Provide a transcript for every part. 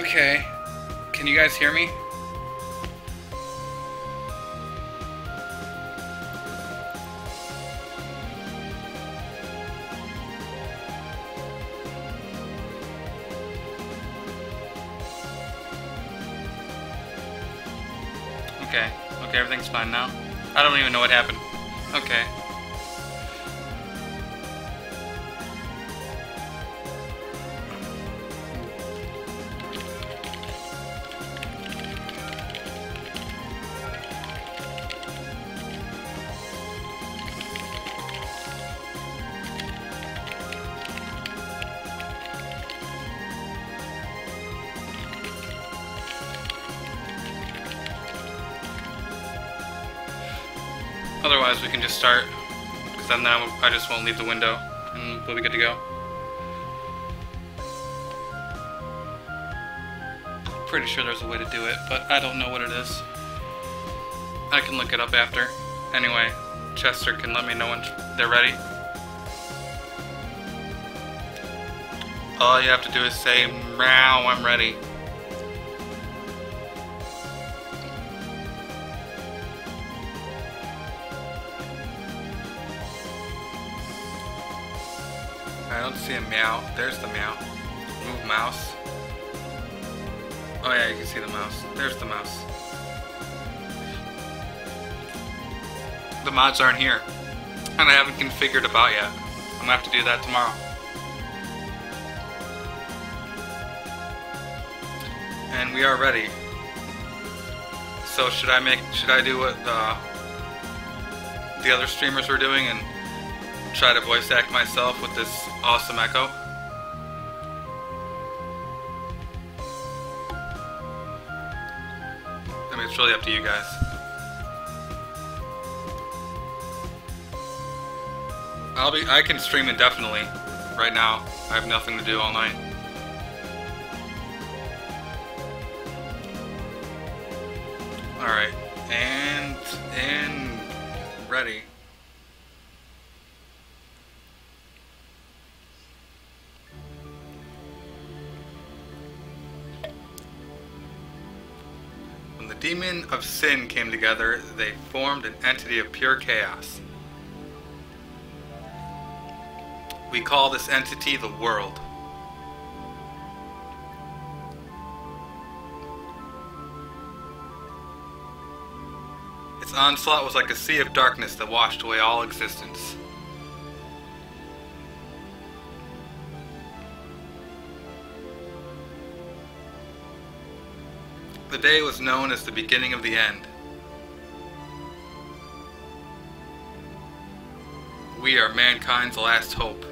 Okay. Can you guys hear me? Okay. Okay, everything's fine now. I don't even know what happened. Okay. Otherwise, we can just start. Because then I just won't leave the window, and we'll be good to go. Pretty sure there's a way to do it, but I don't know what it is. I can look it up after. Anyway, Chester can let me know when they're ready. All you have to do is say, Meow, I'm ready. See a meow. There's the meow. Move mouse. Oh yeah, you can see the mouse. There's the mouse. The mods aren't here. And I haven't configured about yet. I'm gonna have to do that tomorrow. And we are ready. So should I make should I do what uh, the other streamers were doing and try to voice act myself with this awesome echo. I mean, it's really up to you guys. I'll be. I can stream indefinitely. Right now, I have nothing to do all night. All right, and and ready. Demon of sin came together, they formed an entity of pure chaos. We call this entity the world. Its onslaught was like a sea of darkness that washed away all existence. The day was known as the beginning of the end. We are mankind's last hope.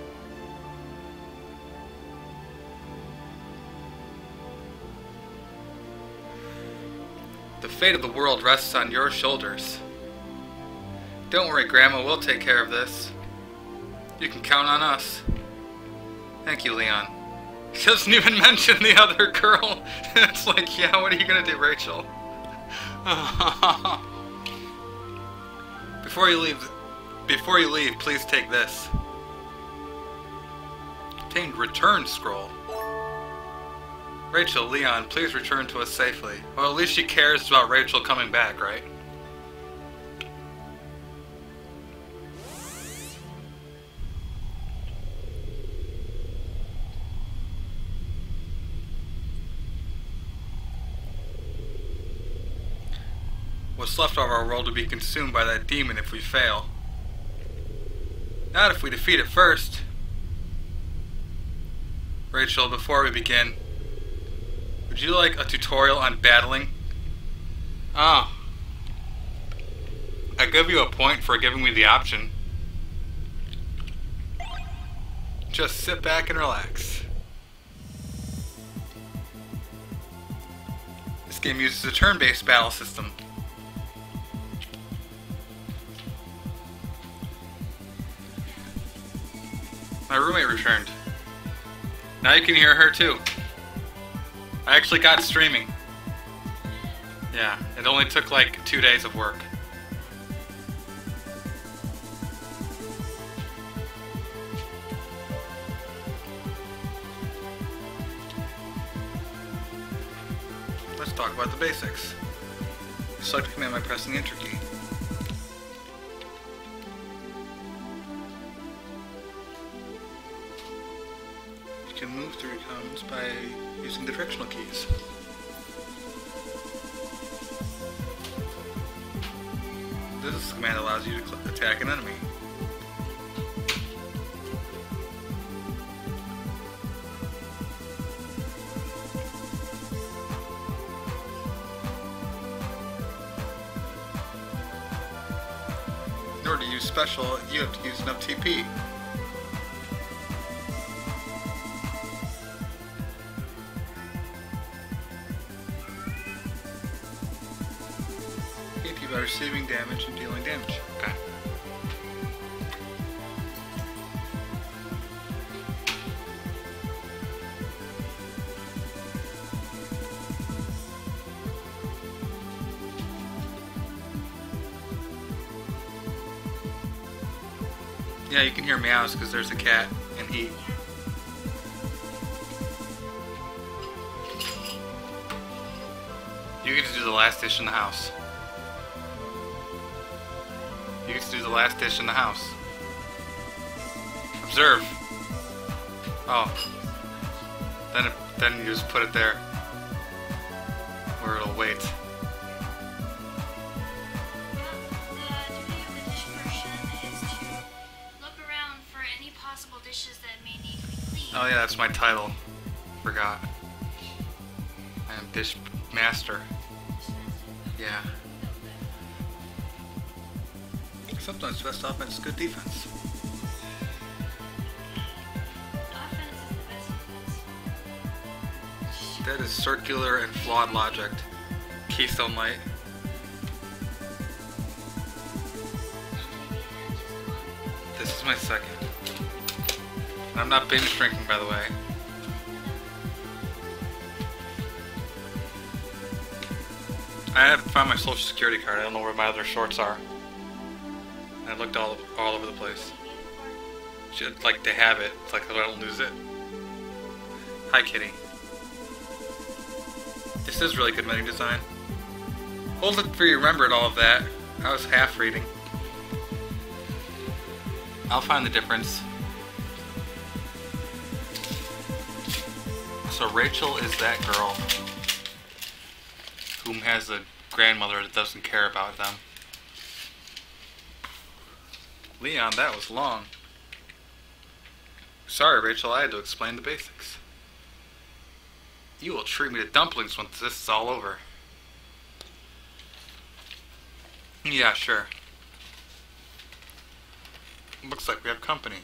The fate of the world rests on your shoulders. Don't worry, Grandma, we'll take care of this. You can count on us. Thank you, Leon. Doesn't even mention the other girl. it's like, yeah, what are you gonna do, Rachel? before you leave, before you leave, please take this. Obtained return scroll. Rachel, Leon, please return to us safely. Well, at least she cares about Rachel coming back, right? What's left of our world will be consumed by that demon if we fail. Not if we defeat it first. Rachel, before we begin, would you like a tutorial on battling? Ah. I give you a point for giving me the option. Just sit back and relax. This game uses a turn-based battle system. My roommate returned. Now you can hear her too. I actually got streaming. Yeah, it only took like two days of work. let's talk about the basics. Select command by pressing the Enter key. This command allows you to attack an enemy. In order to use special, you have to use enough TP. Hit you by receiving damage and dealing damage. Okay. Yeah, you can hear meows because there's a cat and heat. You get to do the last dish in the house. You to do the last dish in the house. Observe. Oh. Then it, then you just put it there. Where it'll wait. Oh yeah, that's my title. Forgot. I am dish master. Yeah. Sometimes best offense is good defense. Offense is the best defense. That is circular and flawed logic. Keystone Light. This is my second. I'm not binge drinking, by the way. I haven't found my social security card. I don't know where my other shorts are. I looked all all over the place. Should like to have it. It's like so I don't lose it. Hi, Kitty. This is really good menu design. Hold it for you remembered all of that. I was half reading. I'll find the difference. So Rachel is that girl whom has a grandmother that doesn't care about them. Leon, that was long. Sorry, Rachel, I had to explain the basics. You will treat me to dumplings once this is all over. Yeah, sure. Looks like we have company.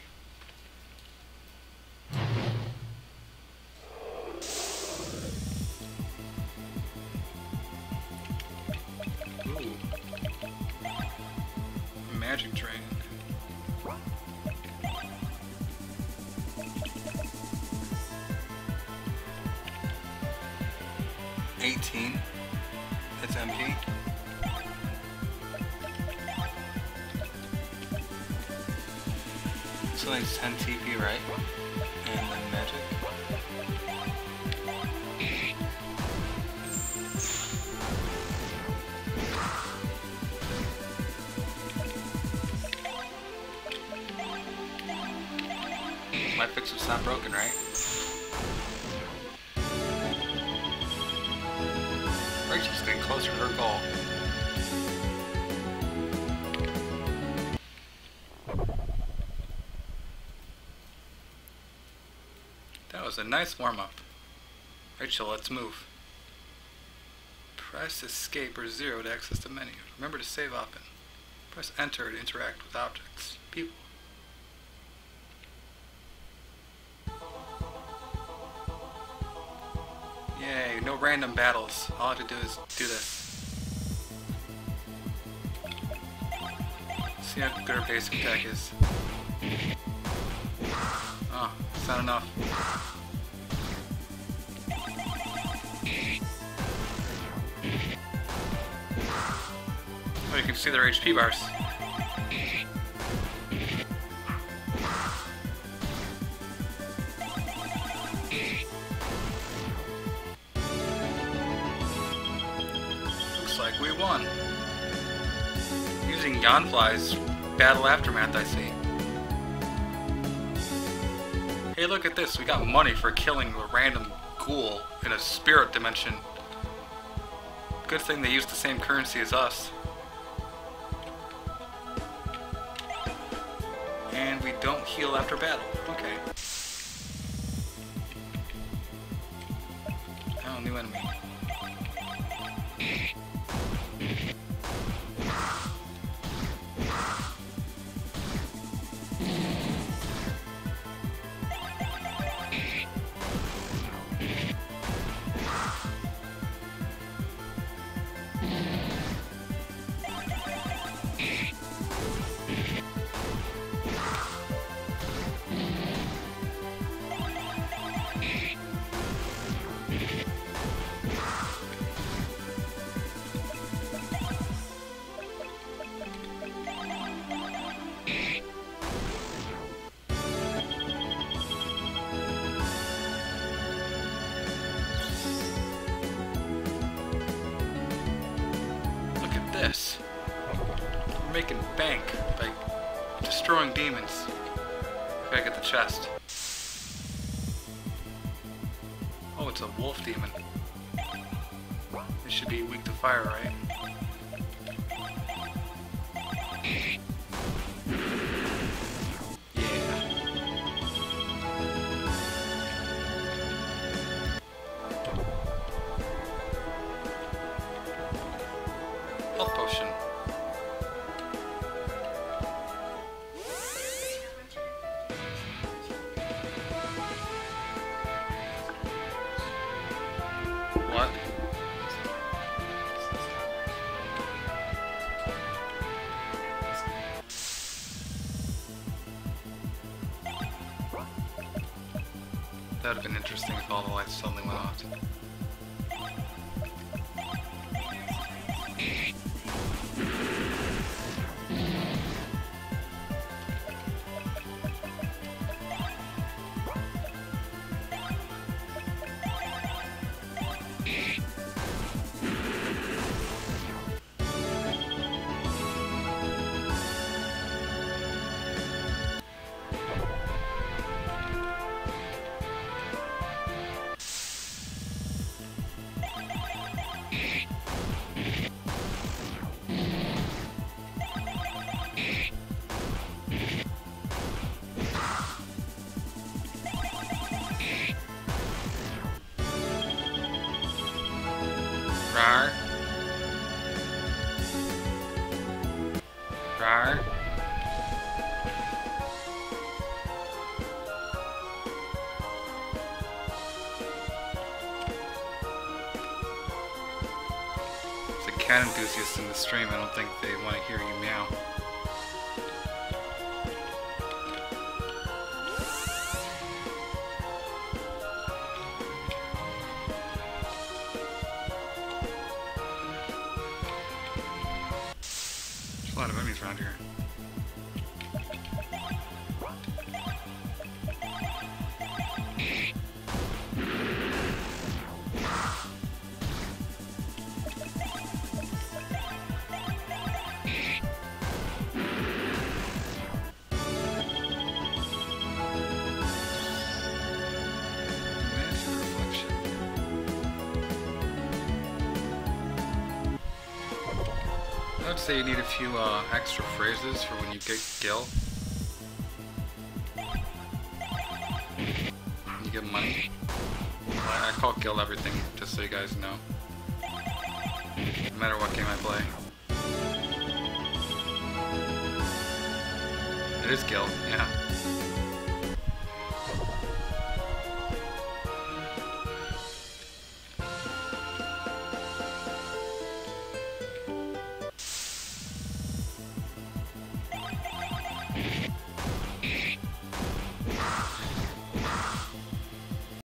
So like 10 TP, right? And then magic. My fix was not broken, right? Rachel's getting closer to her goal. That was a nice warm up. Rachel, let's move. Press escape or zero to access the menu. Remember to save often. Press enter to interact with objects, people. Yay, no random battles. All I have to do is do this. See how good our basic attack is. It's not enough. Oh, you can see their HP bars. Looks like we won. Using Yanfly's Battle Aftermath, I see. Hey, look at this. We got money for killing a random ghoul in a spirit dimension. Good thing they use the same currency as us. And we don't heal after battle. Okay. Oh, new enemy. Demons. Gotta get the chest. Oh, it's a wolf demon. It should be weak to fire, right? Would have been interesting if all the lights suddenly went off. Cat enthusiast in the stream. I don't think they want to hear you meow. Say you need a few uh, extra phrases for when you get Gil. You get money. I call Gil everything, just so you guys know. No matter what game I play. It is Gil, yeah.